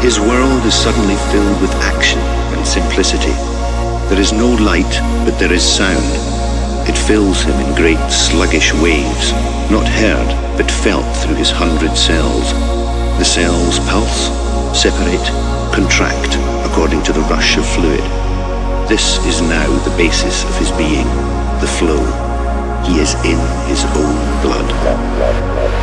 His world is suddenly filled with action and simplicity. There is no light, but there is sound. It fills him in great sluggish waves, not heard, but felt through his hundred cells. The cells pulse, separate, contract according to the rush of fluid. This is now the basis of his being, the flow. He is in his own blood.